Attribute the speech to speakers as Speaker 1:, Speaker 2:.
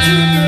Speaker 1: to